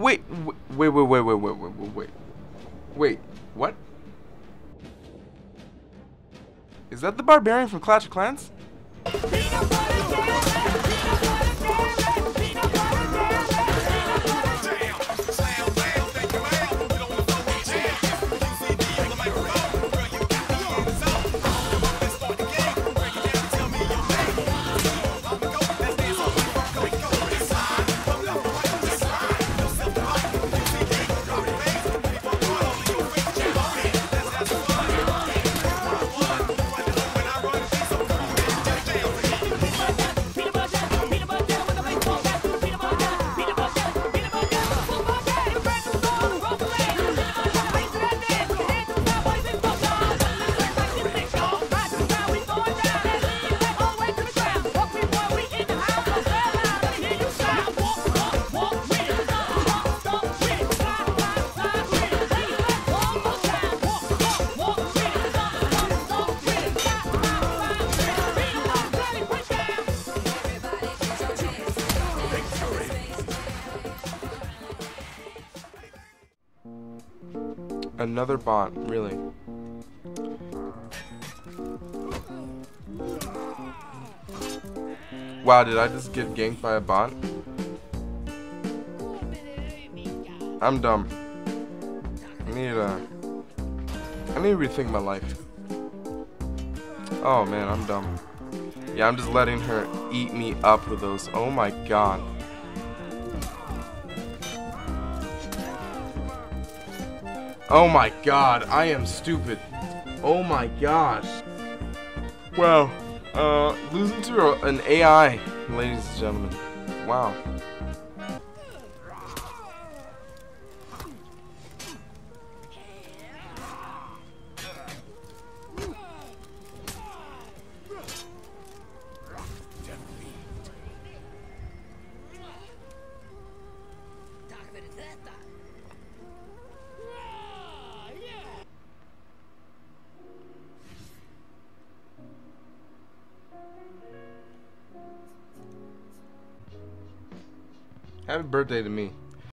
Wait, wait, wait, wait, wait, wait, wait, wait. Wait, what? Is that the barbarian from Clash of Clans? Another bot, really. Wow, did I just get ganked by a bot? I'm dumb. I need to. I need to rethink my life. Oh man, I'm dumb. Yeah, I'm just letting her eat me up with those. Oh my god. Oh my god, I am stupid. Oh my gosh. Wow. Uh, losing to an AI, ladies and gentlemen. Wow. Happy birthday to me.